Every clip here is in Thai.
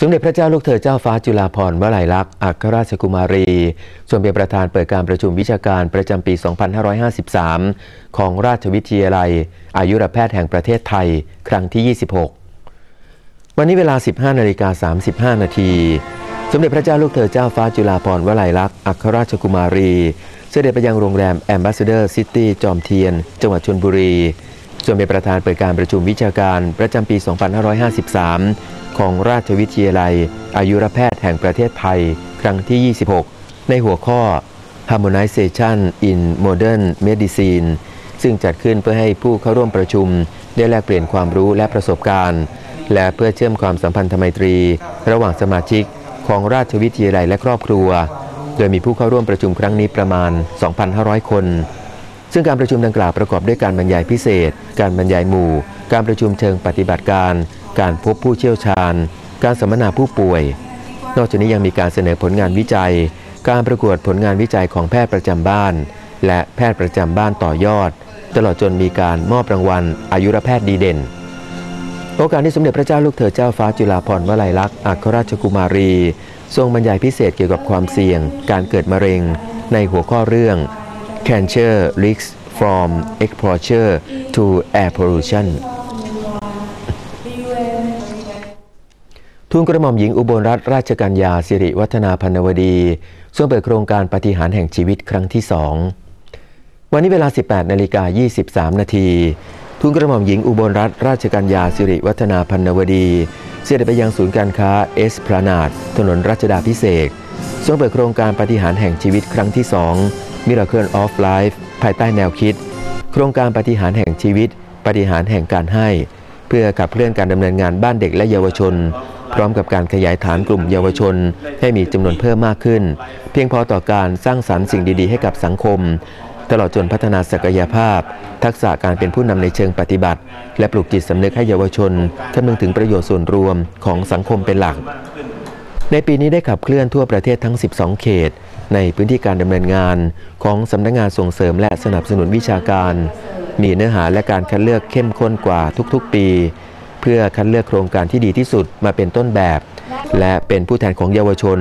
สมเด็จพระเจ้าลูกเธอเจ้าฟ้าจุฬาภรณ์วลัยลักษณ์อัครราชกุมารีทรงเป็นประธานเปิดการประชุมวิชาการประจำปี 2553 ของราชวิทยาลัย อายุรแพทย์แห่งประเทศไทย ครั้งที่ 26 วันนี้เวลา 15นาฬิกา35 นาทีสมเด็จพระเจ้าลูกเธอเจ้าฟ้าจุฬาภรณ์วลัยลักษณ์อัครราชกุมารี เสด็จไปยังโรงแรมแอมบาสเดอร์ซิตี้จอมเทียน จังหวัดชลบุรีทรงเป็นประธานเปิดการประชุมวิชาการประจำปี 2553 ของราชวิทยาลัย อายุรแพทย์แห่งประเทศไทย ครั้งที่ 26 ในหัวข้อ Harmonization in Modern Medicine ซึ่งจัดขึ้นเพื่อให้ผู้เข้าร่วมประชุม ได้แลกเปลี่ยนความรู้และประสบการณ์ และเพื่อเชื่อมความสัมพันธไมตรี ระหว่างสมาชิกของราชวิทยาลัยและครอบครัว โดยมีผู้เข้าร่วมประชุมครั้งนี้ประมาณ 2,500 คน ซึ่งการประชุมดังกล่าวประกอบด้วยการบรรยายพิเศษ การบรรยายหมู่ การประชุมเชิงปฏิบัติการ การพบผู้เชี่ยวชาญ การสัมมนาผู้ป่วย นอกจากนี้ยังมีการเสนอผลงานวิจัย การประกวดผลงานวิจัยของแพทย์ประจำบ้าน และแพทย์ประจำบ้านต่อยอด ตลอดจนมีการมอบรางวัล อายุรแพทย์ดีเด่น โอกาสที่สมเด็จพระเจ้าลูกเธอเจ้าฟ้าจุฬาภรณ์วลัยลักษณ์อัครราชกุมารี ทรงบรรยายพิเศษเกี่ยวกับความเสี่ยง การเกิดมะเร็ง ในหัวข้อเรื่อง Cancer Risks from Exposure to Air Pollution ทูลกระหม่อมหญิงอุบลรัตนราชกัญญาสิริวัฒนาพันวดีทรงเปิดโครงการปฏิหารแห่งชีวิตครั้งที่สองวันนี้เวลา 18นาฬิกา23 นาทีทูลกระหม่อมหญิงอุบลรัตนราชกัญญาสิริวัฒนาพันวดี เสด็จไปยังศูนย์การค้าเอสพลานาดถนนรัชดาพิเศษทรงเปิดโครงการปฏิหารแห่งชีวิตครั้งที่2 Miracle of Life ภายใต้แนวคิด โครงการปฏิหารแห่งชีวิต ปฏิหารแห่งการให้ เพื่อขับเคลื่อนการดำเนินงานบ้านเด็กและเยาวชน พร้อมกับการขยายฐานกลุ่มเยาวชน ให้มีจำนวนเพิ่มมากขึ้น เพียงพอต่อการสร้างสรรค์สิ่งดี ๆ ให้กับสังคม ตลอดจนพัฒนาศักยภาพ ทักษะการเป็นผู้นำในเชิงปฏิบัติ และปลูกจิตสำนึกให้เยาวชนคำนึงถึงประโยชน์ส่วนรวมของสังคมเป็นหลัก ในปีนี้ได้ขับเคลื่อนทั่วประเทศทั้ง 12 เขต ในพื้นที่การดำเนินงานของสำนักงงานส่งเสริมและสนับสนุนวิชาการ มีเนื้อหาและการคัดเลือกเข้มข้นกว่าทุกๆ ปี เพื่อคัดเลือกโครงการที่ดีที่สุดมาเป็นต้นแบบ และเป็นผู้แทนของเยาวชน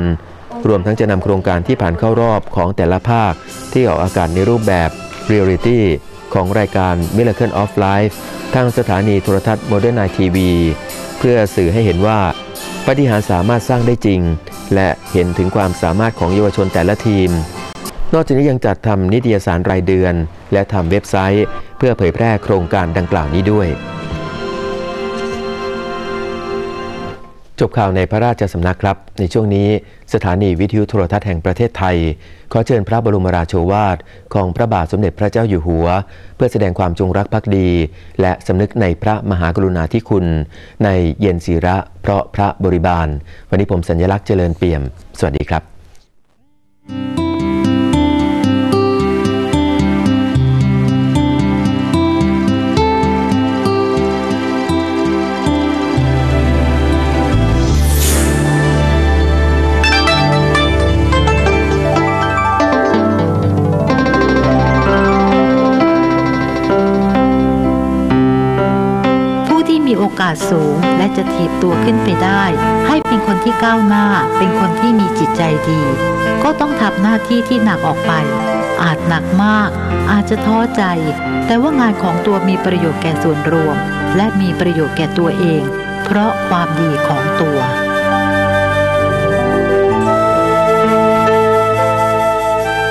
รวมทั้งจะนำโครงการที่ผ่านเข้ารอบของแต่ละภาค ที่ออกอากาศในรูปแบบ Reality ของรายการ Miracle of Life ทางสถานีโทรทัศน์ Modern Night TV เพื่อสื่อให้เห็นว่าปฏิหารสามารถสร้างได้จริง และเห็นถึงความสามารถของเยาวชนแต่ละทีม นอกจากนี้ยังจัดทำนิตยสารรายเดือน และทำเว็บไซต์ เพื่อเผยแพร่โครงการดังกล่าวนี้ด้วย จบข่าวในพระราชสำนักครับ ในช่วงนี้สถานีวิทยุโทรทัศน์แห่งประเทศไทย ขอเชิญพระบรมราโชวาท ของพระบาทสมเด็จพระเจ้าอยู่หัว เพื่อแสดงความจงรักภักดี และสำนึกในพระมหากรุณาธิคุณ ในเย็นศีระเพราะพระบริบาล วันนี้ผมสัญลักษณ์เจริญเปี่ยม สวัสดีครับ มีโอกาสสูง และจะถีบตัวขึ้นไปได้ ให้เป็นคนที่ก้าวหน้า เป็นคนที่มีจิตใจดี ก็ต้องทำหน้าที่ที่หนักออกไป อาจหนักมาก อาจจะท้อใจ แต่ว่างานของตัวมีประโยชน์แก่ส่วนรวม และมีประโยชน์แก่ตัวเอง เพราะความดีของตัว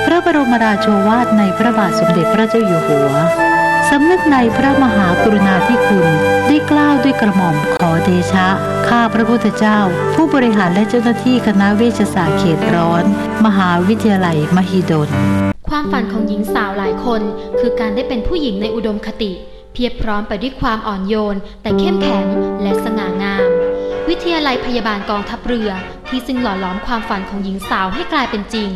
พระบรมราโชวาทในพระบาทสมเด็จพระเจ้าอยู่หัว ในพระมหากรุณาธิคุณได้กล้าวด้วยกระหม่อมขอเดชะ ข้าพระพุทธเจ้า ผู้บริหารและเจ้าหน้าที่คณะเวชศาสตร์เขตร้อน มหาวิทยาลัยมหิดล ความฝันของหญิงสาวหลายคน คือการได้เป็นผู้หญิงในอุดมคติ เพียบพร้อมไปด้วยความอ่อนโยน แต่เข้มแข็งและสง่างาม วิทยาลัยพยาบาลกองทัพเรือ ที่ซึ่งหล่อล้อมความฝันของหญิงสาวให้กลายเป็นจริง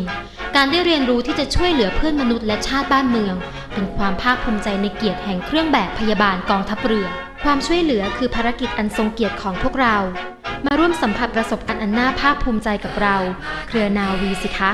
การได้เรียนรู้ที่จะช่วยเหลือเพื่อนมนุษย์และชาติบ้านเมือง เป็นความภาคภูมิใจในเกียรติแห่งเครื่องแบบพยาบาลกองทัพเรือ ความช่วยเหลือคือภารกิจอันทรงเกียรติของพวกเรา มาร่วมสัมผัสประสบการณ์อันน่าภาคภูมิใจกับเรา เครือนาวีสิคะ